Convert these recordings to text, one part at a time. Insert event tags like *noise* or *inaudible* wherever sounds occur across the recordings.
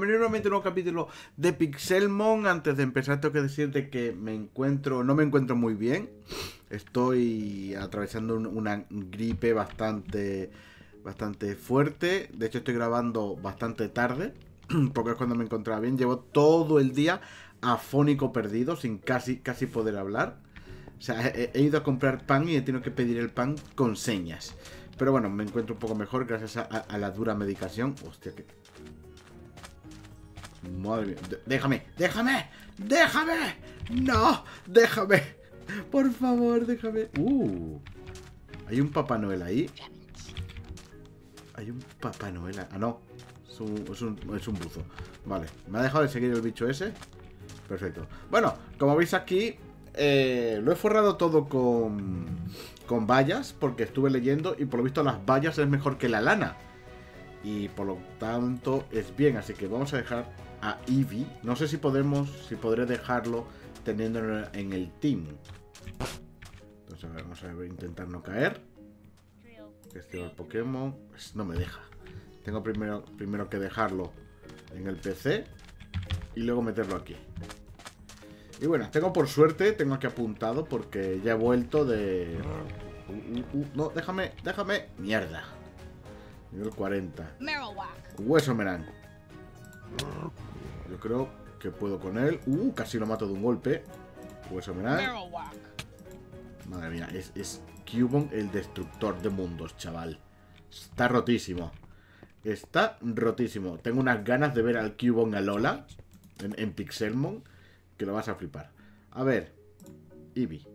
bienvenido nuevamente a un nuevo capítulo de Pixelmon. Antes de empezar tengo que decirte que me encuentro, no me encuentro muy bien. Estoy atravesando una gripe bastante, bastante fuerte. De hecho estoy grabando bastante tarde, *clears throat* porque es cuando me encontraba bien. Llevo todo el día afónico perdido, sin casi, casi poder hablar. O sea, he, he ido a comprar pan y he tenido que pedir el pan con señas. Pero bueno, me encuentro un poco mejor gracias a, la dura medicación. Hostia, que... Madre mía. déjame, déjame, déjame. No, déjame. Por favor, déjame. Uh. Hay un Papá Noel ahí. Hay un Papá Noel. Ah, no. Es un, buzo. Vale. Me ha dejado de seguir el bicho ese. Perfecto. Bueno, como veis aquí, eh, lo he forrado todo con, con vallas, porque estuve leyendo y por lo visto las vallas es mejor que la lana. Y por lo tanto es bien, así que vamos a dejar a Eevee. No sé si podemos, si podré dejarlo teniendo en el team. Entonces a ver, vamos a intentar no caer. Este el Pokémon. Pues no me deja. Tengo primero, primero que dejarlo en el PC y luego meterlo aquí. Y bueno, tengo por suerte, tengo aquí apuntado porque ya he vuelto de... Uh, uh, uh, no, déjame, déjame. Mierda. Nivel 40. Hueso Meran. Yo creo que puedo con él. Uh, casi lo mato de un golpe. Hueso Meran. Madre mía, es, es Cubon el destructor de mundos, chaval. Está rotísimo. Está rotísimo. Tengo unas ganas de ver al Cubon Alola en, en Pixelmon que lo vas a flipar. A ver, Eevee.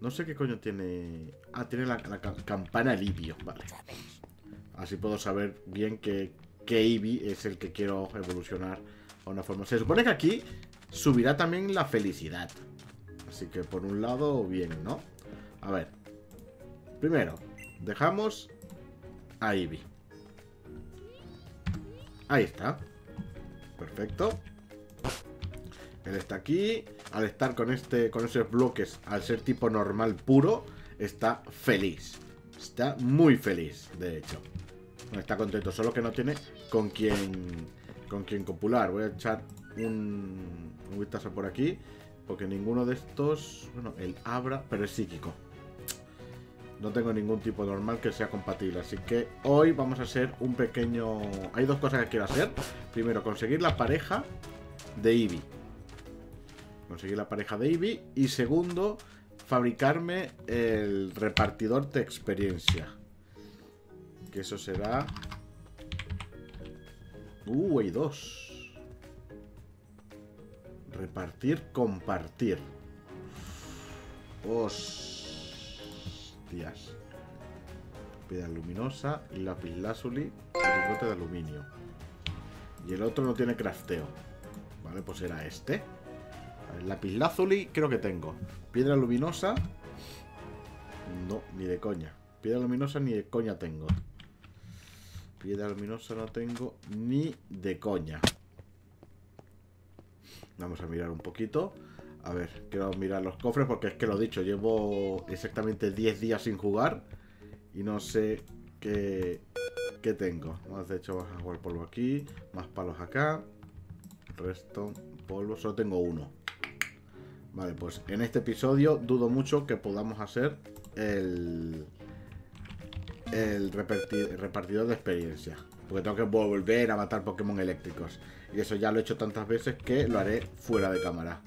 No sé qué coño tiene... Ah, tiene la, campana Livio, vale. Así puedo saber bien que, que Eevee es el que quiero evolucionar a una forma. Se supone que aquí subirá también la felicidad. Así que por un lado, bien, ¿no? A ver. Primero, dejamos a Eevee. Ahí está. Perfecto. Él está aquí. Al estar con, este, con esos bloques, al ser tipo normal puro, está feliz. Está muy feliz, de hecho. Está contento, solo que no tiene con quien, con quien copular. Voy a echar un, un vistazo por aquí. Porque ninguno de estos... Bueno, el Abra, pero es psíquico. No tengo ningún tipo normal que sea compatible. Así que hoy vamos a hacer un pequeño... Hay dos cosas que quiero hacer. Primero, conseguir la pareja de Eevee conseguir la pareja de Eevee. Y segundo, fabricarme el repartidor de experiencia. Que eso será... Uh, hay dos. Repartir, compartir. Hostias. Piedra luminosa lápiz lazuli y de aluminio. Y el otro no tiene crafteo. Vale, pues era este. El lapislázuli creo que tengo. Piedra luminosa. No, ni de coña. Piedra luminosa ni de coña tengo. Piedra luminosa no tengo ni de coña. Vamos a mirar un poquito. A ver, quiero mirar los cofres porque es que lo he dicho, llevo exactamente 10 días sin jugar y no sé qué, qué tengo. De hecho, vamos a jugar polvo aquí, más palos acá. Resto, polvo, solo tengo uno. Vale, pues en este episodio dudo mucho que podamos hacer el, el repartidor de experiencia. Porque tengo que volver a matar Pokémon eléctricos. Y eso ya lo he hecho tantas veces que lo haré fuera de cámara.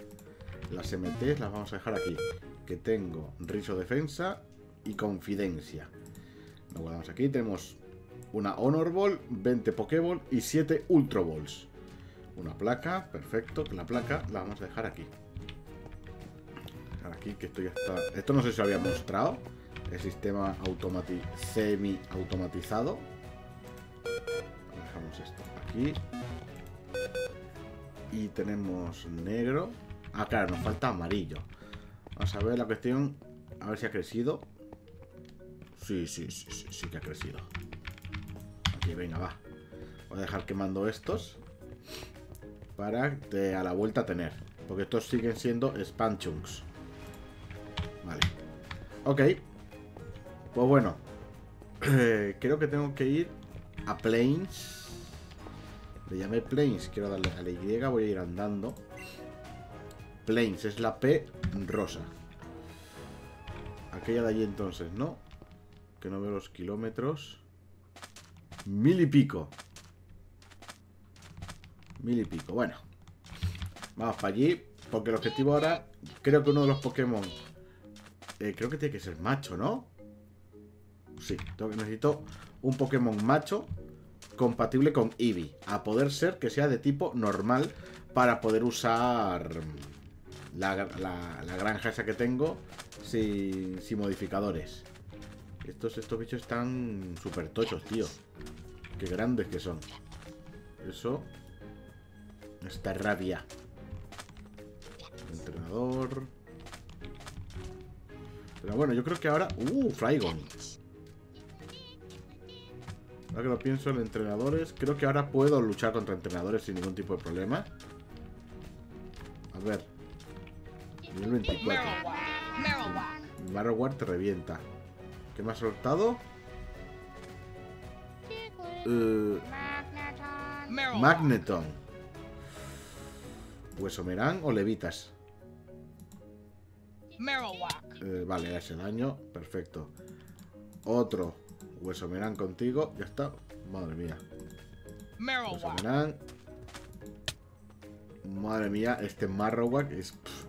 Las MTs las vamos a dejar aquí. Que tengo Riso Defensa y Confidencia. Lo guardamos aquí. Tenemos una Honor Ball, 20 Pokéball y 7 Ultra Balls. Una placa, perfecto. La placa la vamos a dejar aquí aquí que esto ya está... Esto no sé si lo había mostrado. El sistema semi-automatizado. Dejamos esto aquí. Y tenemos negro. Ah, claro, nos falta amarillo. Vamos a ver la cuestión. A ver si ha crecido. Sí, sí, sí, sí, sí que ha crecido. Aquí, venga, va. Voy a dejar quemando estos. Para a la vuelta tener. Porque estos siguen siendo Spanchunks. Vale. Ok. Pues bueno. creo que tengo que ir a Plains. Le llamé Plains. Quiero darle a la Y. Voy a ir andando. Plains es la P rosa. Aquella de allí entonces, ¿no? Que no veo los kilómetros. Mil y pico. Mil y pico. Bueno. Vamos para allí. Porque el objetivo ahora... Creo que uno de los Pokémon... eh, creo que tiene que ser macho, ¿no? Sí. Necesito un Pokémon macho compatible con Eevee. A poder ser que sea de tipo normal para poder usar la, la- la granja esa que tengo sin, sin modificadores. Estos, estos bichos están súper tochos, tío. Qué grandes que son. Eso. Esta rabia. Entrenador. Pero bueno, yo creo que ahora... ¡Uh! Flygon. Ahora que lo pienso en entrenadores, creo que ahora puedo luchar contra entrenadores sin ningún tipo de problema. A ver. Nivel 24. Marowak te revienta. ¿Qué me ha soltado? Eh, Magneton. Huesomerán o levitas. Eh, vale, ese daño. Perfecto. Otro. Huesomerán contigo. Ya está. Madre mía. Huesomerán. Madre mía, este Marowak es... pff,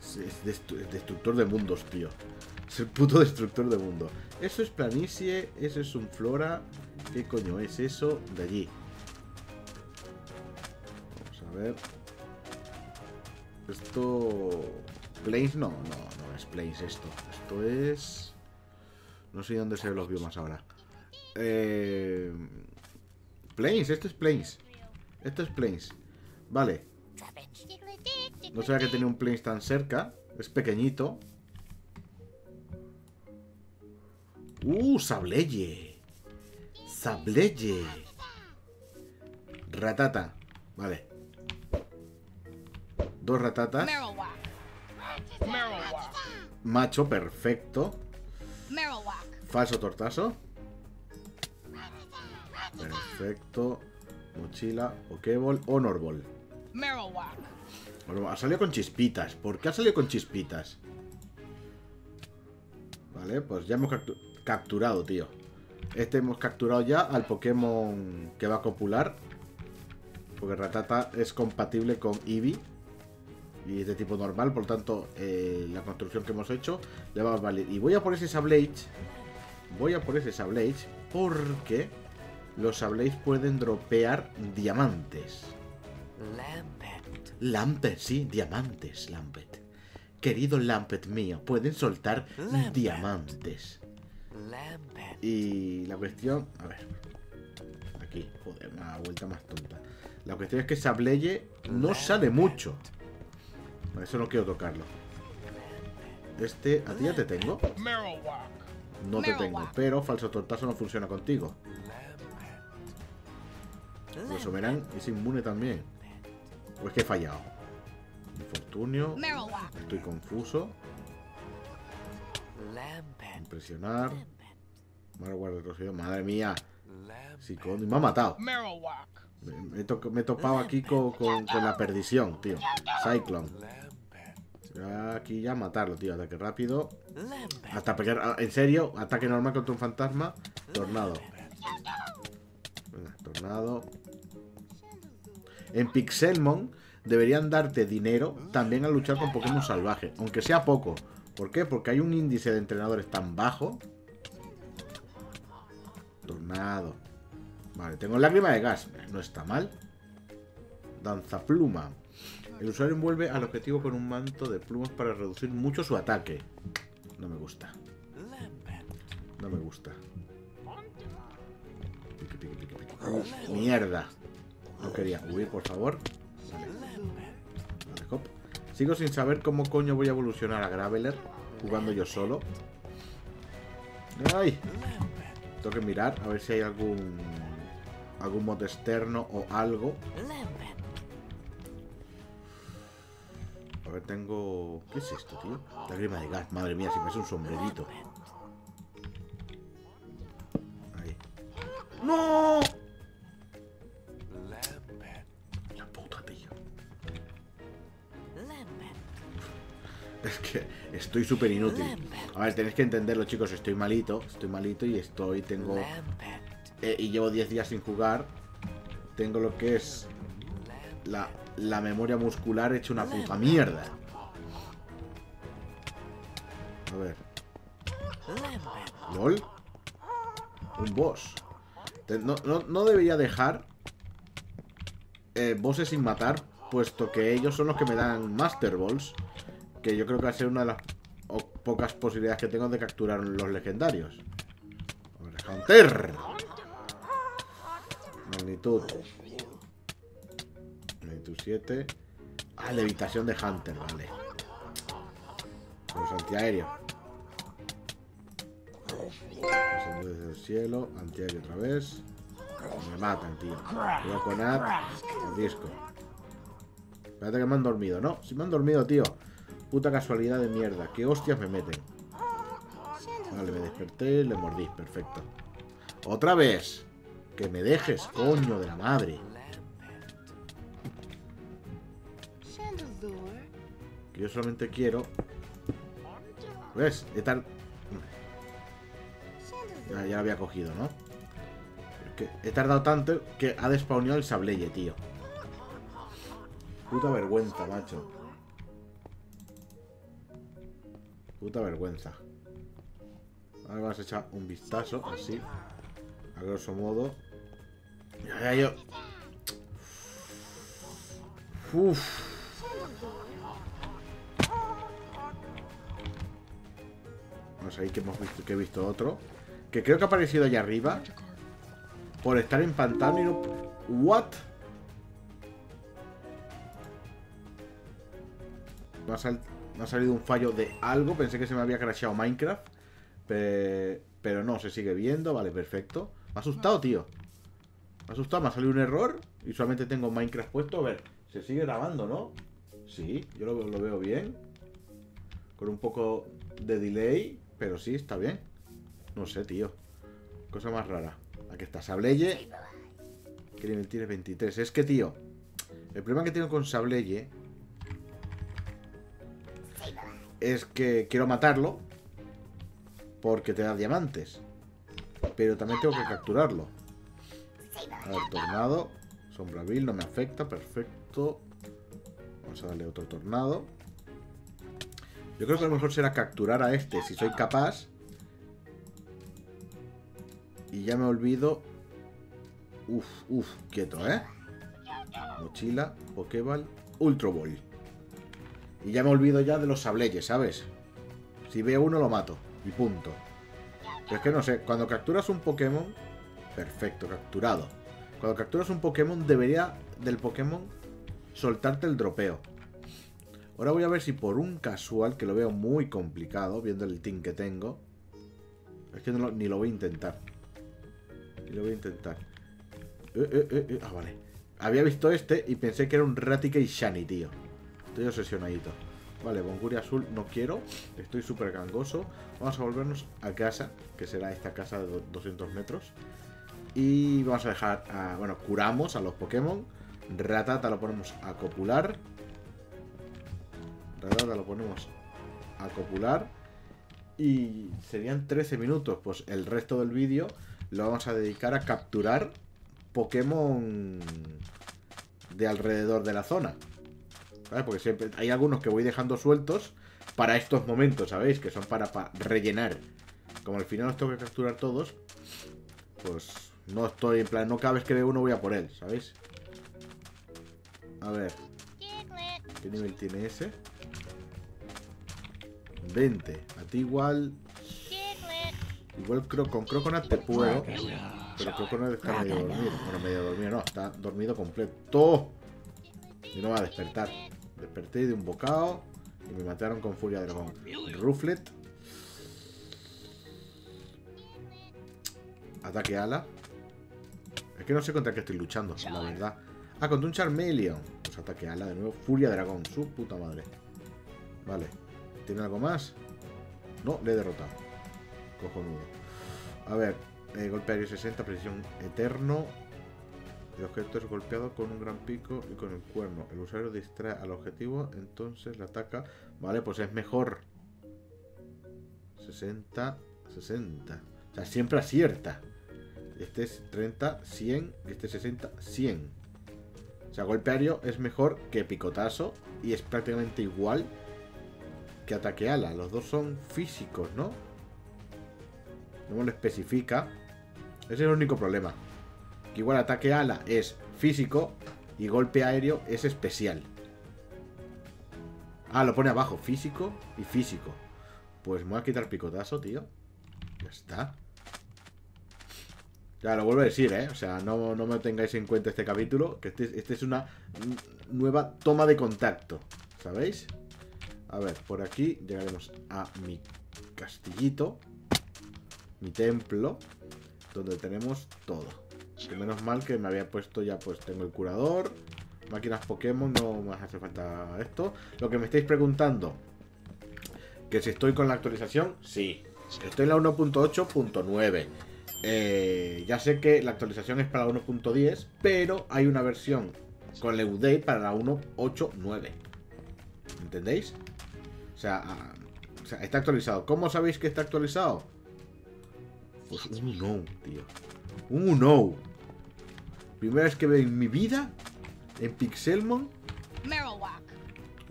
es- es destru- es destructor de mundos, tío. Es el puto destructor de mundos. Eso es planicie, eso es un flora. ¿Qué coño es eso de allí? Vamos a ver. Esto... Plains no, no, no es Plains esto. Esto es... No sé dónde se los biomas ahora. Eh... Plains, esto es Plains. Esto es Plains. Vale. No sabía que tenía un Plains tan cerca. Es pequeñito. ¡Uh! Sableye. Sableye. Ratata. Vale. Dos ratatas. Macho, perfecto. Falso tortazo. Perfecto. Mochila, Pokéball, Honor Ball. Bueno, ha salido con chispitas. ¿Por qué ha salido con chispitas? Vale, pues ya hemos captu- capturado, tío. Este hemos capturado ya al Pokémon que va a copular. Porque Ratata es compatible con Eevee. Y es de tipo normal, por lo tanto, eh, la construcción que hemos hecho le va a valer. Y voy a por ese Sablage. Voy a por ese Sablage porque los Sablage pueden dropear diamantes. Lampet. Lampet, sí, diamantes, Lampet. Querido Lampet mío, pueden soltar Lampet. diamantes. Lampet. Y la cuestión, a ver, aquí, joder, una vuelta más tonta. La cuestión es que Sableye no sale mucho. Por eso no quiero tocarlo. Este, ¿a ti ya te tengo? No te tengo, pero falso tortazo no funciona contigo. Pues Somerán es inmune también. Pues que he fallado. Infortunio. Estoy confuso. Impresionar. Marwar retrocedido. Madre mía. Y me ha matado. Me, me he to- me he topado aquí con, con- con la perdición, tío. Cyclone. Aquí ya matarlo, tío. Ataque rápido. Hasta pegar. ah, En serio, ataque normal contra un fantasma. Tornado. Venga, tornado. En Pixelmon deberían darte dinero también al luchar con Pokémon salvaje, aunque sea poco. ¿Por qué? Porque hay un índice de entrenadores tan bajo. Tornado. Vale, tengo lágrima de gas. No está mal. Danza pluma. El usuario envuelve al objetivo con un manto de plumas para reducir mucho su ataque. No me gusta. No me gusta. Piqui, piqui, piqui. Mierda. No quería huir, por favor. Vale. Sigo sin saber cómo coño voy a evolucionar a Graveler jugando yo solo. ¡Ay! Tengo que mirar a ver si hay algún algún mod externo o algo. A ver, tengo... ¿Qué es esto, tío? La crema de gas. Madre mía, si me hace un sombrerito. Ahí. ¡No! La puta, tío. Es que estoy súper inútil. A ver, tenéis que entenderlo, chicos. Estoy malito. Estoy malito y estoy... Tengo... Eh, y llevo 10 días sin jugar. Tengo lo que es... La la memoria muscular hecha una puta mierda. A ver. LOL. Un boss. No, no- no debería dejar eh, bosses sin matar, puesto que ellos son los que me dan Master Balls. Que yo creo que va a ser una de las pocas posibilidades que tengo de capturar los legendarios. Hunter. Magnitud. Magnitud 7. Ah, levitación de Hunter, vale. Los antiaéreos. Pasando desde el cielo, antiaéreo otra vez. Me matan, tío. Voy a conar el disco. Espérate que me han dormido, ¿no? Si me han dormido, tío. Puta casualidad de mierda. ¿Qué hostias me meten? Vale, me desperté, le mordí. Perfecto. ¡Otra vez! Que me dejes, coño de la madre. Que yo solamente quiero... ¿Ves? He tar- Ya, ya lo había cogido, ¿no? He tardado tanto que ha despawneado el sableye, tío. Puta vergüenza, macho. Puta vergüenza. Ahora vamos a echar un vistazo, así. A grosso modo. Ya, ya, yo. Uf. Ahí que hemos visto que he visto otro. Que creo que ha aparecido allá arriba. Por estar en pantano y no. ¿What? Me ha, salido un fallo de algo. Pensé que se me había crasheado Minecraft. Pe- Pero no, se sigue viendo. Vale, perfecto. Me ha asustado, tío. Me ha asustado, me ha salido un error. Y solamente tengo Minecraft puesto. A ver, se sigue grabando, ¿no? Sí, yo lo veo bien. Con un poco de delay. Pero sí, está bien. No sé, tío. Cosa más rara. Aquí está Sableye. ¿Qué nivel tienes? 23. Es que, tío. El problema que tengo con Sableye. Es que quiero matarlo. Porque te da diamantes. Pero también tengo que capturarlo. A ver, tornado. Sombra vil, no me afecta. Perfecto. Vamos a darle otro tornado. Yo creo que lo mejor será capturar a este si soy capaz. Y ya me olvido. Uf, uf, quieto, ¿eh? Mochila, Pokéball, Ultra Ball. Y ya me olvido ya de los sableyes, ¿sabes? Si veo uno lo mato. Y punto. Pero es que no sé, cuando capturas un Pokémon. Perfecto, capturado. Cuando capturas un Pokémon, debería del Pokémon soltarte el dropeo. Ahora voy a ver si por un casual, que lo veo muy complicado, viendo el team que tengo. Es que ni lo voy a intentar. Ni lo voy a intentar. Eh, eh, eh, Ah, vale. Había visto este y pensé que era un Raticate Shiny, tío. Estoy obsesionadito. Vale, Bonguria Azul no quiero. Estoy súper gangoso. Vamos a volvernos a casa, que será esta casa de do- 200 metros. Y vamos a dejar, bueno, curamos a los Pokémon. Ratata lo ponemos a copular. Ratata lo ponemos a copular. Y serían 13 minutos. Pues el resto del vídeo lo vamos a dedicar a capturar Pokémon de alrededor de la zona. ¿Sabes? Porque siempre hay algunos que voy dejando sueltos para estos momentos, ¿sabéis? Que son para, para rellenar. Como al final los tengo que capturar todos, pues no estoy en plan, no cada vez que veo uno voy a por él, ¿sabéis? A ver, ¿qué nivel tiene ese? 20. A ti igual. Igual con Croconat te puedo. Pero Croconat está medio dormido. Bueno, medio dormido no, está dormido completo. Y no va a despertar. Desperté de un bocado y me mataron con furia de dragón. Ruflet. Ataque ala. Es que no sé contra qué estoy luchando, la verdad. Ah, contra un Charmeleon. Pues ataque ala de nuevo. Furia dragón, su puta madre. Vale. ¿Tiene algo más? No, le he derrotado. Cojonudo. A ver, eh, golpe aéreo 60, precisión eterno. El objeto es golpeado con un gran pico y con el cuerno. El usuario distrae al objetivo, entonces le ataca. Vale, pues es mejor. 60, 60. O sea, siempre acierta. Este es 30, 100. Y este es 60, 100. O sea, golpe aéreo es mejor que picotazo. Y es prácticamente igual que ataque ala. Los dos son físicos, ¿no? No me lo especifica. Ese es el único problema. Que igual ataque ala es físico y golpe aéreo es especial. Ah, lo pone abajo. Físico y físico. Pues me voy a quitar picotazo, tío. Ya está. Ya, lo vuelvo a decir, ¿eh? O sea, no, no me tengáis en cuenta este capítulo. Que este, este es una nueva toma de contacto. ¿Sabéis? A ver, por aquí llegaremos a mi castillito. Mi templo. Donde tenemos todo. Que menos mal que me había puesto ya, pues tengo el curador. Máquinas Pokémon, no me hace falta esto. Lo que me estáis preguntando. Que si estoy con la actualización, sí. Estoy en la 1.8.9. Eh, ya sé que la actualización es para la 1.10, pero hay una versión con el update para la 1.8.9. ¿Entendéis? O sea, ah, o sea, está actualizado. ¿Cómo sabéis que está actualizado? Pues un Unow, tío. Un Unow. Primera vez que veo en mi vida en Pixelmon Marowak.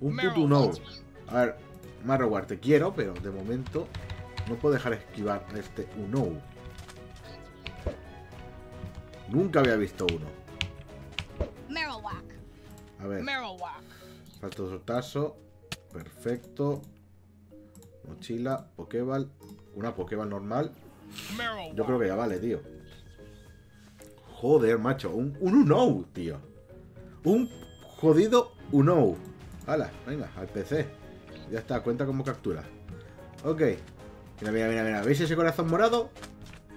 un puto Unow. A ver, Marowak, te quiero, pero de momento no puedo dejar esquivar este Unow. Nunca había visto uno. Marowak. A ver, Marowak. falta otro tazo. Perfecto. Mochila, Pokéball. Una Pokéball normal. Yo creo que ya vale, tío. Joder, macho. Un, un Unow, tío. Un jodido Unow. Hala, venga, al PC. Ya está, cuenta como captura. Ok. Mira, mira, mira, mira. ¿Veis ese corazón morado?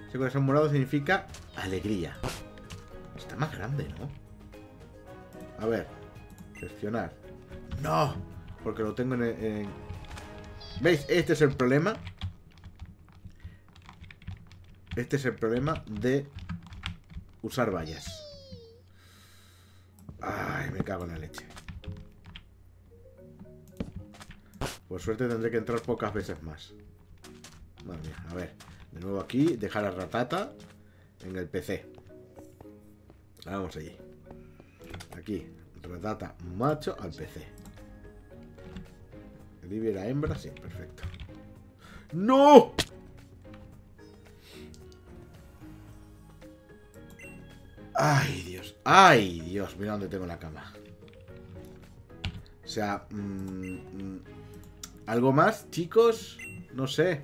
Ese corazón morado significa alegría. Está más grande, ¿no? A ver. Gestionar. ¡No! Porque lo tengo en... ¿Veis? Este es el problema. Este es el problema de usar vallas. Ay, me cago en la leche. Por suerte tendré que entrar pocas veces más. Madre mía, a ver. De nuevo aquí, dejar a Ratata en el PC. Vamos allí. Aquí, Ratata macho al PC. Olivia era hembra, sí, perfecto. ¡No! Ay, Dios. Ay, Dios. Mira dónde tengo la cama. O sea... mm, mm, ¿Algo más, chicos? No sé.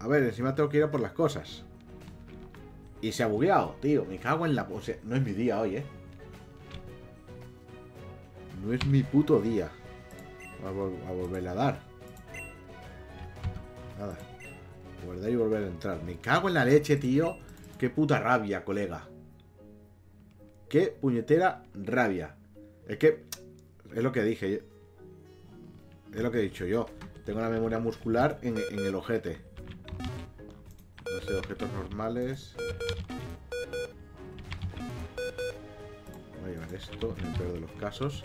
A ver, encima tengo que ir a por las cosas. Y se ha bugueado, tío. Me cago en la... O sea, no es mi día hoy, ¿eh? No es mi puto día. A, vol- a volverle a dar. Nada. Guardar y volver a entrar. Me cago en la leche, tío. Qué puta rabia, colega. Qué puñetera rabia. Es que... Es lo que dije. Es lo que he dicho yo. Tengo la memoria muscular en, el ojete. No sé, objetos normales. Voy a llevar esto, en el peor de los casos.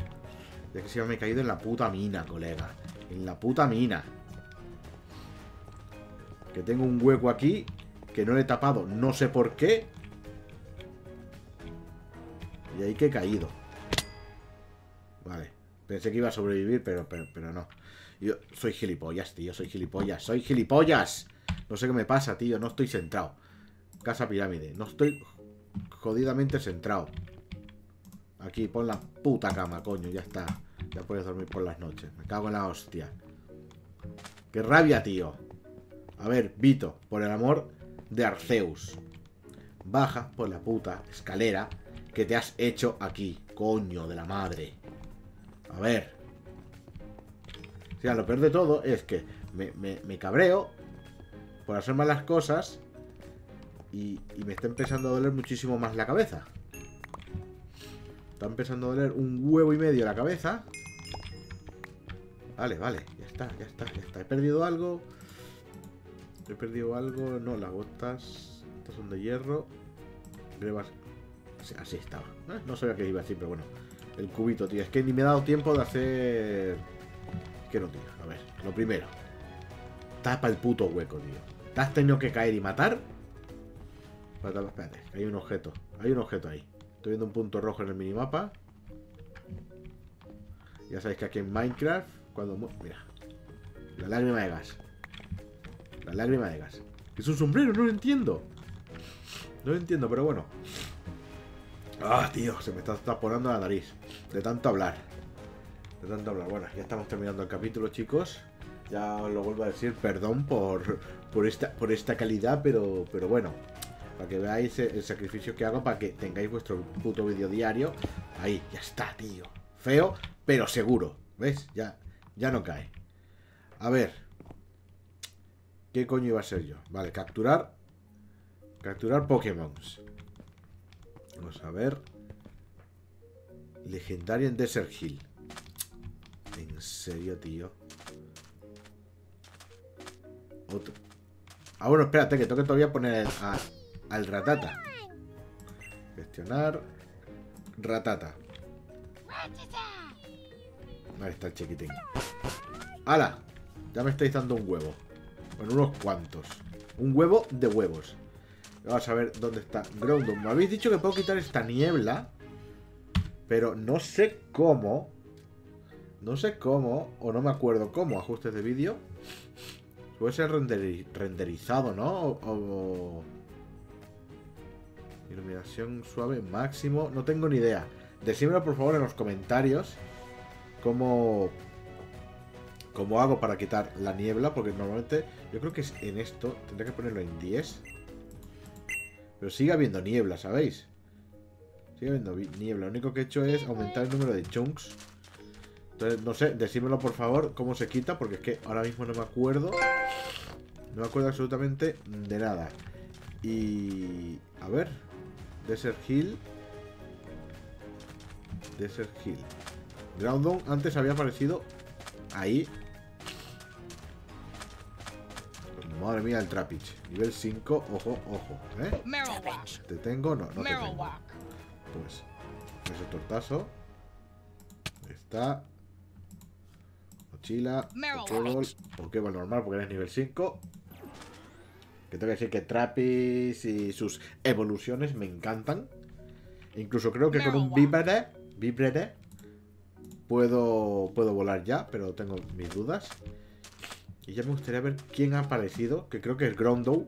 Ya que si me he caído en la puta mina, colega. En la puta mina. Que tengo un hueco aquí que no le he tapado, no sé por qué. Y ahí que he caído. Vale. Pensé que iba a sobrevivir, pero, pero, pero no. Yo soy gilipollas, tío. Soy gilipollas. Soy gilipollas. No sé qué me pasa, tío. No estoy centrado. Casa pirámide. No estoy jodidamente centrado. Aquí, pon la puta cama, coño. Ya está. Ya puedes dormir por las noches. Me cago en la hostia. Qué rabia, tío. A ver, Vito, por el amor de Arceus. Baja por la puta escalera que te has hecho aquí. Coño de la madre. A ver. O sea, lo peor de todo es que me, me- me cabreo por hacer malas cosas y, y me está empezando a doler muchísimo más la cabeza. Está empezando a doler un huevo y medio la cabeza. Vale, vale, ya está, ya está, ya está. He perdido algo. ¿He perdido algo? No, las botas. Estas son de hierro. Grebas. Sí, así estaba. Eh, No sabía que iba así, pero bueno. El cubito, tío. Es que ni me he dado tiempo de hacer. ¿Qué no, tío? A ver, lo primero. Tapa el puto hueco, tío. ¿Te has tenido que caer y matar? Espérate, espérate. Hay un objeto. Hay un objeto ahí. Estoy viendo un punto rojo en el minimapa. Ya sabéis que aquí en Minecraft, cuando... Mira. La lágrima de gas. La lágrima de gas. Es un sombrero, no lo entiendo. No lo entiendo, pero bueno. Ah, tío, se me está taponando la nariz. De tanto hablar. De tanto hablar. Bueno, ya estamos terminando el capítulo, chicos. Ya os lo vuelvo a decir, perdón por, por, esta, por esta calidad, pero, pero bueno. Para que veáis el, sacrificio que hago para que tengáis vuestro puto vídeo diario. Ahí, ya está, tío. Feo, pero seguro. ¿Ves? Ya, ya no cae. A ver. ¿Qué coño iba a ser yo? Vale, capturar. Capturar Pokémon. Vamos a ver. Legendario en Desert Hill. En serio, tío. Otro. Ah, bueno, espérate, que tengo que todavía poner a- al ratata. Gestionar. Ratata. Ahí está el chiquitín. ¡Hala! Ya me estáis dando un huevo. Bueno, unos cuantos. Un huevo de huevos. Vamos a ver dónde está Groudon. Me habéis dicho que puedo quitar esta niebla. Pero no sé cómo. No sé cómo. O no me acuerdo cómo. Ajustes de vídeo. Puede ser renderi- renderizado, ¿no? O- Iluminación suave máximo. No tengo ni idea. Decídmelo por favor en los comentarios. Cómo. Cómo hago para quitar la niebla. Porque normalmente. Yo creo que es en esto. Tendría que ponerlo en 10. Pero sigue habiendo niebla, ¿sabéis? Sigue habiendo niebla. Lo único que he hecho es aumentar el número de chunks. Entonces, no sé, decídmelo por favor cómo se quita, porque es que ahora mismo no me acuerdo. No me acuerdo absolutamente de nada. Y... A ver. Desert Hill. Desert Hill. Groundon antes había aparecido ahí. Madre mía, el Trapich. Nivel 5, ojo, ojo. ¿Eh? ¿Te tengo? No, no te tengo. Pues, ese tortazo. Ahí está. Mochila. Pokéball. Pokéball normal porque eres nivel 5. Que tengo que decir que Trappis y sus evoluciones me encantan. Incluso creo que con un. Vibrere, Vibrere puedo, puedo volar ya, pero tengo mis dudas. Y ya me gustaría ver quién ha aparecido, que creo que es Groundow.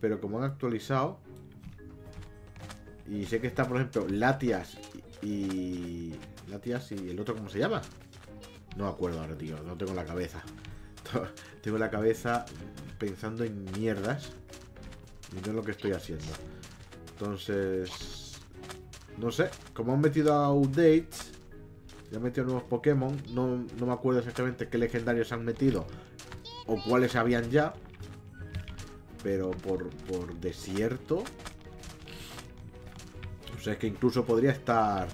Pero como han actualizado, y sé que está, por ejemplo, Latias y. Latias y el otro, ¿cómo se llama? No me acuerdo ahora, tío. No tengo la cabeza. *laughs* tengo la cabeza pensando en mierdas. Y no es lo que estoy haciendo. Entonces. No sé. Como han metido a updates. Ya han metido nuevos Pokémon. No, no me acuerdo exactamente qué legendarios han metido. O cuáles habían ya. Pero por, por desierto. O sea, es que incluso podría estar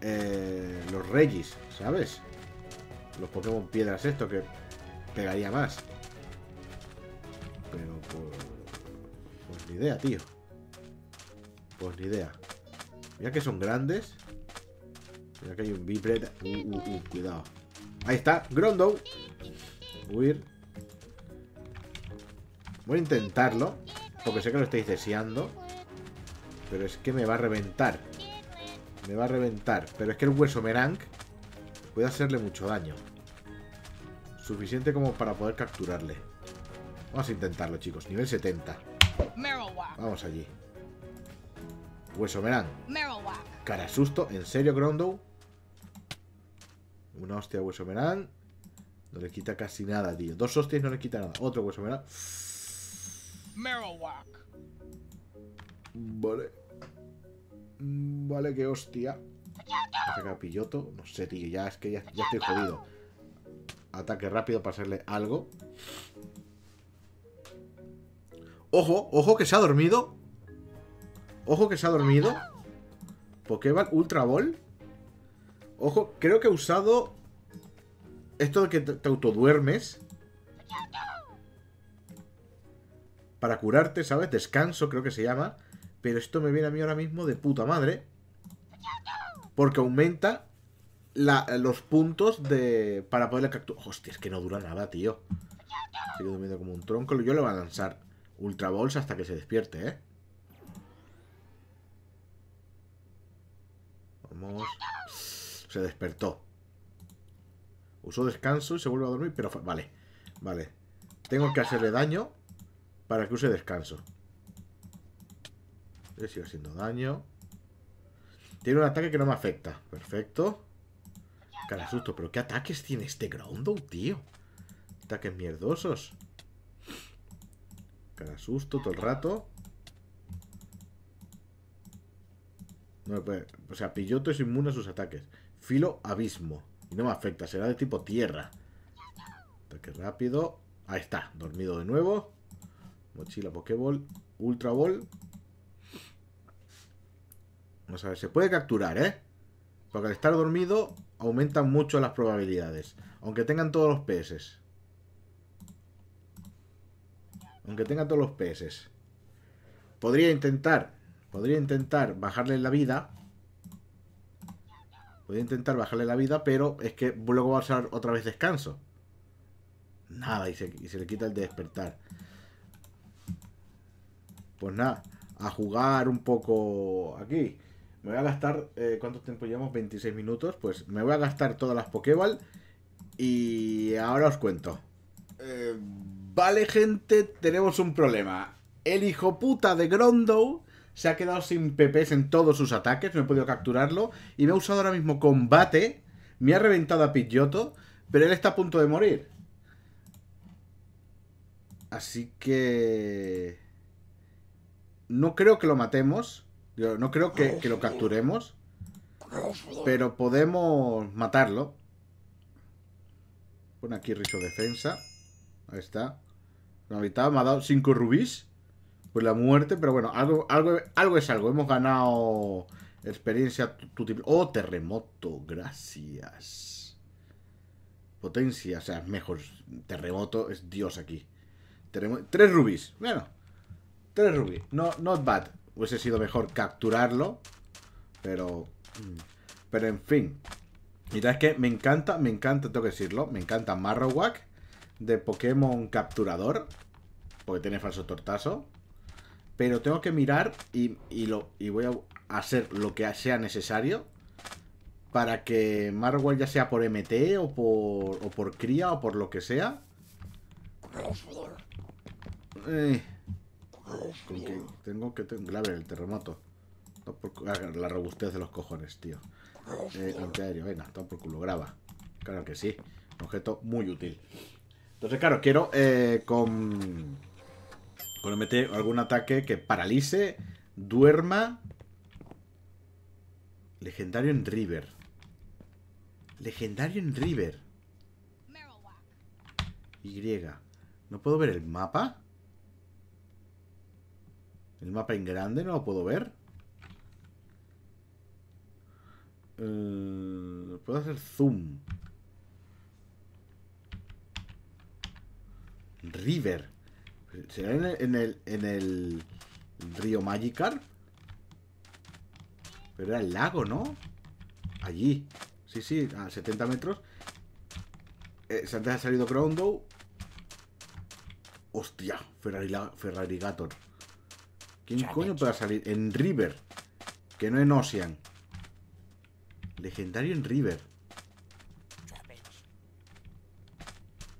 eh, los Regis, ¿sabes? Los Pokémon piedras esto que pegaría más. Pero pues... Pues ni idea, tío. Pues ni idea. Mira que son grandes. Mira que hay un Vibred. Uh, uh, uh, cuidado. Ahí está, Grondo. Huir. Voy a intentarlo. Porque sé que lo estáis deseando. Pero es que me va a reventar. Me va a reventar. Pero es que el hueso Merank puede hacerle mucho daño. Suficiente como para poder capturarle. Vamos a intentarlo, chicos. Nivel 70. Marowak. Vamos allí. Hueso. Marowak. Cara susto. ¿En serio, Grondo? Una hostia a hueso Merank. No le quita casi nada, tío. Dos hostias no le quita nada. Otro hueso. Marowak. Vale. Vale, qué hostia. Hace capilloto. No sé, tío. Ya es que ya, ya estoy jodido. Ataque rápido para hacerle algo. Ojo, ojo que se ha dormido. Ojo que se ha dormido. Pokéball Ultra Ball. Ojo, creo que he usado esto de que te, autoduermes. para curarte, ¿sabes? Descanso, creo que se llama. Pero esto me viene a mí ahora mismo de puta madre. Porque aumenta la- los puntos de para poderle capturar. Hostia, es que no dura nada, tío. Sigue durmiendo como un tronco. Yo le voy a lanzar Ultra Balls hasta que se despierte, ¿eh? Vamos. Se despertó. Usó descanso y se vuelve a dormir, pero... Vale, vale. Tengo que hacerle daño para que use descanso. Le sigo haciendo daño. Tiene un ataque que no me afecta. Perfecto. Cara susto, pero ¿qué ataques tiene este Groundow, tío? Ataques mierdosos. Cara susto todo el rato. No puede- O sea, Pilloto es inmune a sus ataques. Filo abismo. Y no me afecta, será de tipo tierra. Ataque rápido. Ahí está, dormido de nuevo. Mochila Pokéball. Ultra Ball. Vamos a ver, se puede capturar, ¿eh? Porque al estar dormido aumentan mucho las probabilidades. Aunque tengan todos los PS. Aunque tengan todos los PS. Podría intentar. Podría intentar bajarle la vida. Podría intentar bajarle la vida, pero es que luego va a usar otra vez descanso. Nada, y se, y se le quita el de despertar. Pues nada, a jugar un poco aquí. Me voy a gastar. eh, ¿Cuánto tiempo llevamos? 26 minutos. Pues me voy a gastar todas las Pokéball. Y ahora os cuento. Eh, vale, gente, tenemos un problema. El hijo puta de Grondow se ha quedado sin PPs en todos sus ataques. No he podido capturarlo. Y me ha usado ahora mismo combate. Me ha reventado a Pidgeotto. Pero él está a punto de morir. Así que... No creo que lo matemos. No creo que, que lo capturemos. Pero podemos matarlo. Pone aquí Rizo Defensa. Ahí está. La mitad me ha dado 5 rubíes. Pues la muerte, pero bueno, algo, algo, algo es algo. Hemos ganado experiencia. Oh, terremoto. Gracias. Potencia, o sea, mejor. Terremoto es Dios aquí. Terremo- Tres rubíes. Bueno, tres rubíes. No, not bad. Hubiese sido mejor capturarlo. Pero. mm, Pero en fin. Mira, es que me encanta, me encanta, tengo que decirlo. Me encanta Marowak de Pokémon Capturador. Porque tiene falso tortazo. Pero tengo que mirar y, y lo, y voy a hacer lo que sea necesario para que Marowak ya sea por MT o por, o por cría o por lo que sea. Eh, que tengo que clave el terremoto. Ah, la robustez de los cojones, tío. Eh, antiaéreo, venga, por culo, graba. Claro que sí. Objeto muy útil. Entonces, claro, quiero eh, con. Con MT algún ataque que paralice, duerma. Legendario en River. Legendario en River. Y. ¿No puedo ver el mapa? ¿El mapa en grande no lo puedo ver? Eh, puedo hacer zoom. River. ¿Será en el, en el, en el río Magikarp? Pero era el lago, ¿no? Allí. Sí, sí, a 70 metros. Eh, se antes ha salido Groundow. Hostia, Ferrari- Ferrarigator. ¿Quién coño puede salir? En River. Que no en Ocean. Legendario en River. Trapinch.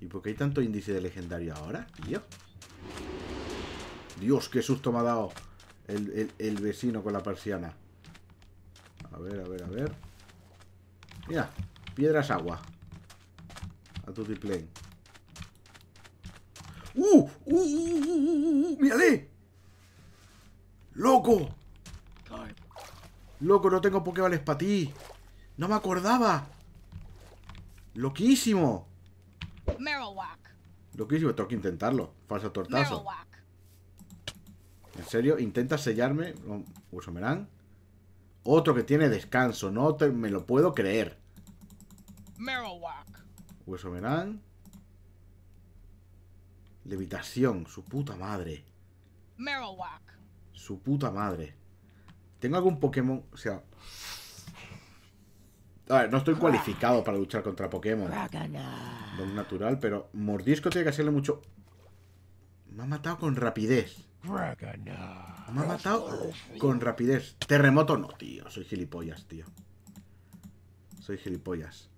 ¿Y por qué hay tanto índice de legendario ahora, tío? Dios, qué susto me ha dado el, el- vecino con la persiana. A ver, a ver, a ver. Mira, piedras agua. A tu plane. ¡Uh! ¡Uh! ¡Uh! ¡Uh! ¡Uh! ¡Uh! ¡Mírale! ¡Loco! Loco, no tengo Pokéballs para ti. No me acordaba. Loquísimo. Loquísimo, tengo que intentarlo. Falso tortazo. ¿En serio? ¿Intenta sellarme? Uso Merán. Otro que tiene descanso. No te- me lo puedo creer. Marowak. Hueso Merán. Levitación. Su puta madre. Su puta madre. ¿Tengo algún Pokémon? O sea... A ver, no estoy cualificado para luchar contra Pokémon. Don natural, pero mordisco tiene que hacerle mucho... Me ha matado con rapidez. Me ha matado con rapidez. Terremoto no, tío. Soy gilipollas, tío. Soy gilipollas.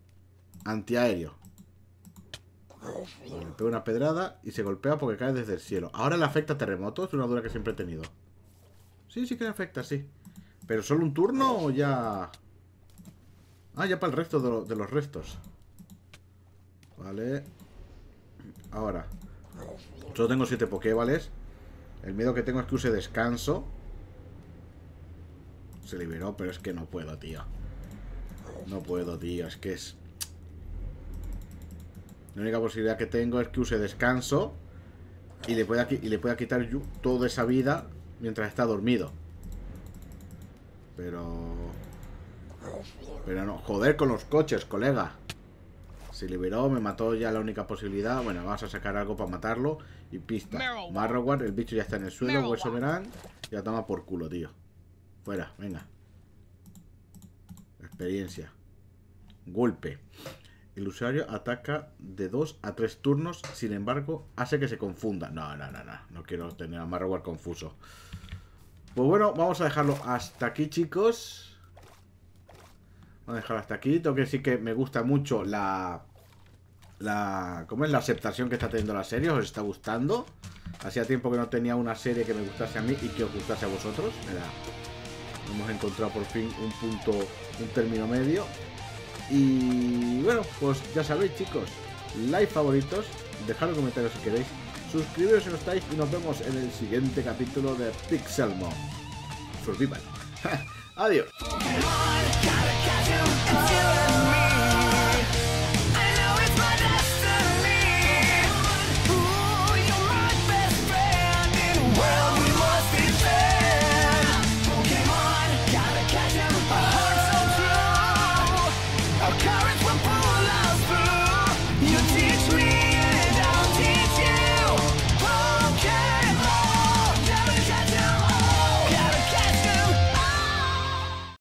Antiaéreo. Le pega una pedrada y se golpea porque cae desde el cielo. ¿Ahora le afecta terremoto? Es una duda que siempre he tenido. Sí, sí que le afecta, sí. ¿Pero solo un turno o ya...? Ah, ya para el resto de, lo- de los restos. Vale. Ahora. Solo tengo 7 Pokébales. El miedo que tengo es que use descanso. Se liberó, pero es que no puedo, tío. No puedo, tío. Es que es... La única posibilidad que tengo es que use descanso y le pueda, y le pueda quitar toda esa vida mientras está dormido. Pero... Pero no, joder con los coches, colega. Se liberó, me mató ya la única posibilidad. Bueno, vamos a sacar algo para matarlo. Y pista. Marrowak, el bicho ya está en el suelo, hueso verán. Ya toma por culo, tío. Fuera, venga. Experiencia. Golpe. El usuario ataca de 2 a 3 turnos, sin embargo, hace que se confunda. No, no, no, no. No quiero tener a Marrowak confuso. Pues bueno, vamos a dejarlo hasta aquí, chicos. Vamos a dejarlo hasta aquí. Tengo que decir que me gusta mucho la... La... ¿Cómo es? La aceptación que está teniendo la serie. ¿Os está gustando? Hacía tiempo que no tenía una serie que me gustase a mí y que os gustase a vosotros. Hemos encontrado por fin un punto, un término medio. Y bueno, pues ya sabéis chicos, like favoritos, dejad los comentarios si queréis, suscribiros si no estáis y nos vemos en el siguiente capítulo de Pixelmon. Survival. *laughs* Adiós.